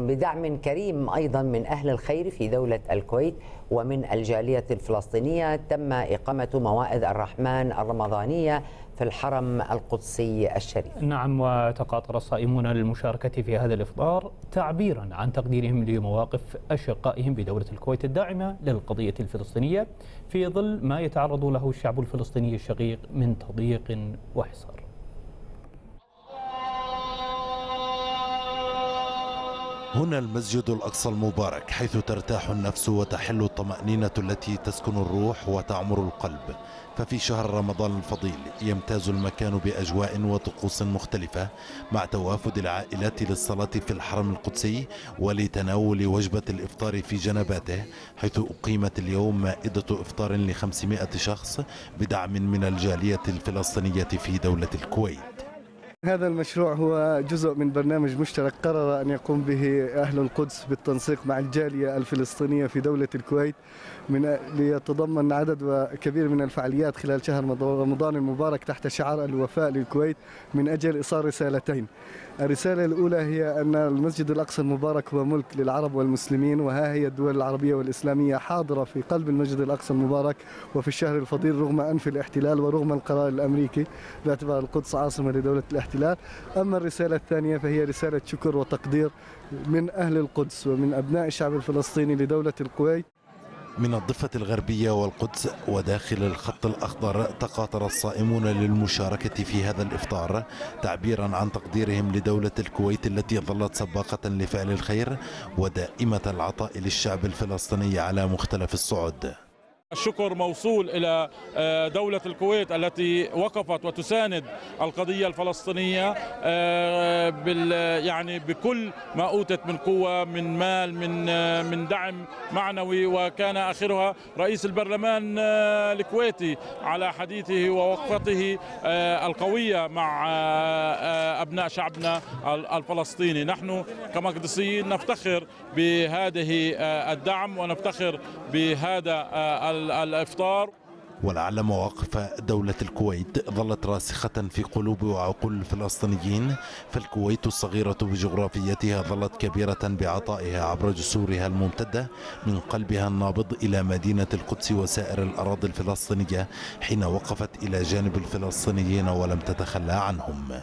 بدعم كريم أيضا من أهل الخير في دولة الكويت ومن الجالية الفلسطينية تم إقامة موائد الرحمن الرمضانية في الحرم القدسي الشريف. نعم وتقاطر الصائمون للمشاركة في هذا الإفطار تعبيرا عن تقديرهم لمواقف أشقائهم بدولة الكويت الداعمة للقضية الفلسطينية في ظل ما يتعرض له الشعب الفلسطيني الشقيق من تضييق وحصار. هنا المسجد الأقصى المبارك حيث ترتاح النفس وتحل الطمأنينة التي تسكن الروح وتعمر القلب. ففي شهر رمضان الفضيل يمتاز المكان بأجواء وطقوس مختلفة مع توافد العائلات للصلاة في الحرم القدسي ولتناول وجبة الإفطار في جنباته حيث أقيمت اليوم مائدة إفطار ل 500 شخص بدعم من الجالية الفلسطينية في دولة الكويت. هذا المشروع هو جزء من برنامج مشترك قرر أن يقوم به أهل القدس بالتنسيق مع الجالية الفلسطينية في دولة الكويت من ليتضمن عدد كبير من الفعاليات خلال شهر رمضان المبارك تحت شعار الوفاء للكويت من أجل إيصال رسالتين. الرسالة الأولى هي أن المسجد الأقصى المبارك هو ملك للعرب والمسلمين وها هي الدول العربية والإسلامية حاضرة في قلب المسجد الأقصى المبارك وفي الشهر الفضيل رغم أنف الاحتلال ورغم القرار الأمريكي باعتبار القدس عاصمة لدولة الاحتلال. أما الرسالة الثانية فهي رسالة شكر وتقدير من أهل القدس ومن أبناء الشعب الفلسطيني لدولة الكويت. من الضفة الغربية والقدس وداخل الخط الأخضر تقاطر الصائمون للمشاركة في هذا الإفطار تعبيرا عن تقديرهم لدولة الكويت التي ظلت سباقة لفعل الخير ودائمة العطاء للشعب الفلسطيني على مختلف الصعد. الشكر موصول إلى آه، دولة الكويت التي وقفت وتساند القضية الفلسطينية آه، بال يعني بكل ما أوتت من قوة من مال من آه، من دعم معنوي. وكان آخرها رئيس البرلمان الكويتي على حديثه ووقفته القوية مع أبناء شعبنا الفلسطيني. نحن كمقدسيين نفتخر بهذه الدعم ونفتخر بهذا الإفطار. ولعل مواقف دولة الكويت ظلت راسخة في قلوب وعقول الفلسطينيين فالكويت الصغيرة بجغرافيتها ظلت كبيرة بعطائها عبر جسورها الممتدة من قلبها النابض إلى مدينة القدس وسائر الأراضي الفلسطينية حين وقفت إلى جانب الفلسطينيين ولم تتخلى عنهم.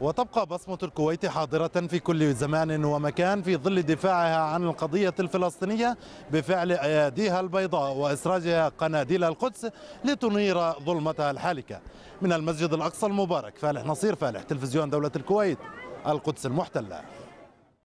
وتبقى بصمة الكويت حاضرة في كل زمان ومكان في ظل دفاعها عن القضية الفلسطينية بفعل أياديها البيضاء وإسراجها قناديل القدس لتنير ظلمتها الحالكة. من المسجد الأقصى المبارك فالح نصير فالح تلفزيون دولة الكويت القدس المحتلة.